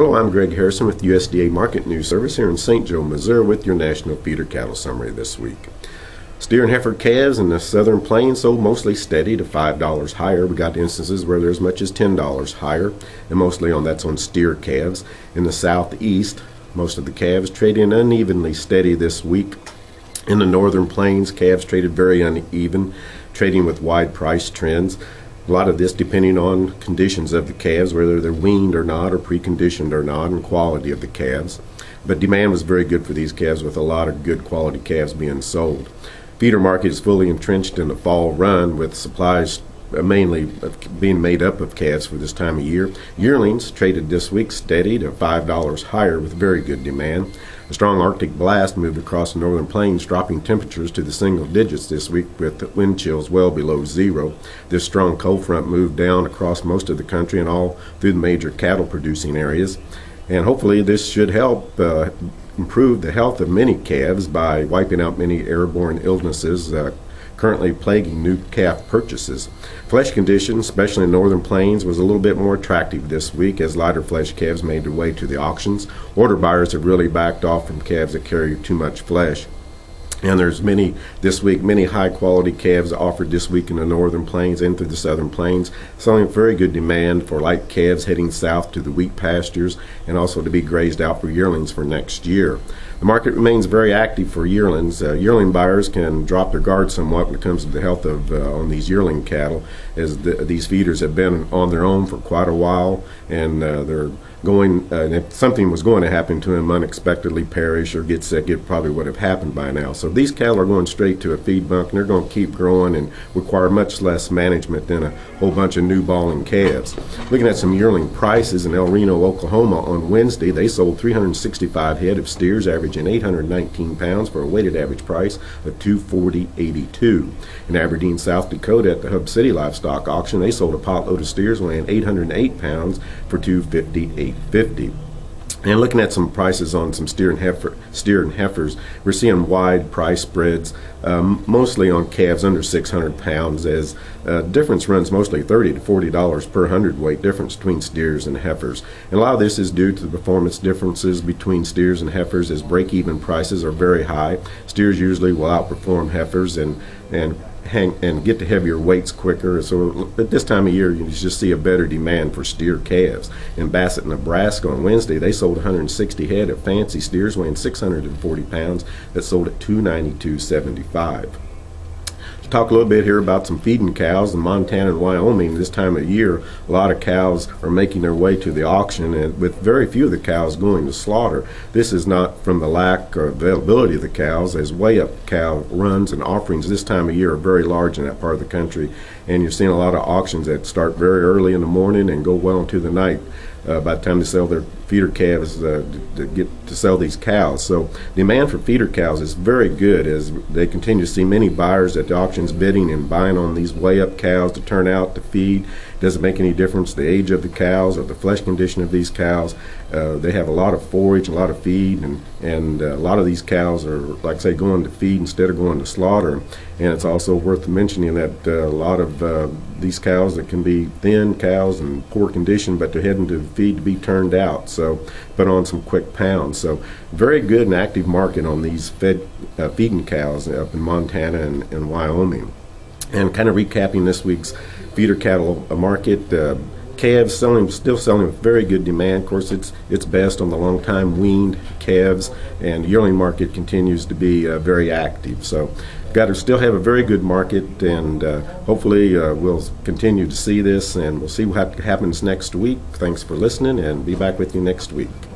Hello, I'm Greg Harrison with USDA Market News Service here in St. Joe, Missouri with your national feeder cattle summary this week. Steer and heifer calves in the southern plains sold mostly steady to $5 higher. We got instances where they're as much as $10 higher, and mostly on that's on steer calves. In the southeast, most of the calves trading unevenly steady this week. In the northern plains, calves traded very uneven, trading with wide price trends. A lot of this depending on conditions of the calves, whether they're weaned or not, or preconditioned or not, and quality of the calves. But demand was very good for these calves, with a lot of good quality calves being sold. Feeder market is fully entrenched in the fall run, with supplies mainly being made up of calves for this time of year. Yearlings traded this week steady to $5 higher with very good demand. A strong Arctic blast moved across the northern plains, dropping temperatures to the single digits this week with wind chills well below zero. This strong cold front moved down across most of the country and all through the major cattle producing areas. And hopefully, this should help uh, improve the health of many calves by wiping out many airborne illnesses. Uh, currently plaguing new calf purchases. Flesh condition, especially in northern plains, was a little bit more attractive this week as lighter flesh calves made their way to the auctions. Order buyers have really backed off from calves that carry too much flesh. And there's many this week, many high quality calves offered this week in the northern plains and through the southern plains, selling very good demand for light calves heading south to the wheat pastures and also to be grazed out for yearlings for next year. The market remains very active for yearlings. Uh, yearling buyers can drop their guard somewhat when it comes to the health of uh, on these yearling cattle, as the, these feeders have been on their own for quite a while, and uh, they're going. Uh, if something was going to happen to him, unexpectedly, perish or get sick, it probably would have happened by now. So these cattle are going straight to a feed bunk, and they're going to keep growing and require much less management than a whole bunch of new bawling calves. Looking at some yearling prices in El Reno, Oklahoma, on Wednesday, they sold 365 head of steers, averaging 819 pounds for a weighted average price of 240.82. In Aberdeen, South Dakota, at the Hub City Livestock Auction, they sold a potload of steers weighing 808 pounds for 258.50. And looking at some prices on some steer and heifer, steer and heifers, we're seeing wide price spreads, um, mostly on calves under 600 pounds. As uh, difference runs mostly 30 to 40 dollars per hundredweight difference between steers and heifers. And a lot of this is due to the performance differences between steers and heifers, as break-even prices are very high. Steers usually will outperform heifers, and and hang and get to heavier weights quicker. So at this time of year, you just see a better demand for steer calves. In Bassett, Nebraska, on Wednesday, they sold 160 head of fancy steers weighing 640 pounds that sold at 292.75 talk a little bit here about some feeding cows in Montana and Wyoming. This time of year, a lot of cows are making their way to the auction, and with very few of the cows going to slaughter. This is not from the lack or availability of the cows, as weigh up cow runs and offerings this time of year are very large in that part of the country, and you're seeing a lot of auctions that start very early in the morning and go well into the night uh, by the time they sell their feeder calves uh, to, get to sell these cows. So demand for feeder cows is very good as they continue to see many buyers at the auctions bidding and buying on these weigh up cows to turn out to feed. Doesn't make any difference the age of the cows or the flesh condition of these cows. Uh, they have a lot of forage, a lot of feed, and and uh, a lot of these cows are, like I say, going to feed instead of going to slaughter. And it's also worth mentioning that uh, a lot of uh, these cows that can be thin cows and poor condition, but they're heading to feed to be turned out. So put on some quick pounds. So very good and active market on these fed uh, feeding cows up in Montana and, and Wyoming. And kind of recapping this week's feeder cattle market. Uh, calves selling still selling with very good demand. Of course, it's it's best on the long time weaned calves, and yearling market continues to be uh, very active. So, got to still have a very good market, and uh, hopefully uh, we'll continue to see this, and we'll see what happens next week. Thanks for listening, and be back with you next week.